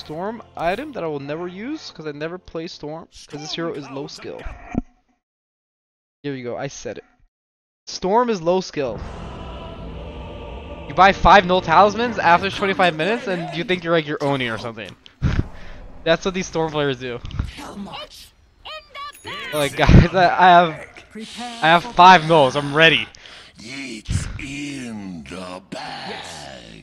Storm item that I will never use because I never play Storm because this hero is low skill. Here you go, I said it. Storm is low skill. You buy five null talismans after 25 minutes and you think you're like your Ori or something. That's what these Storm players do. Like guys, I, have I have five nulls. I'm ready. It's in the bag.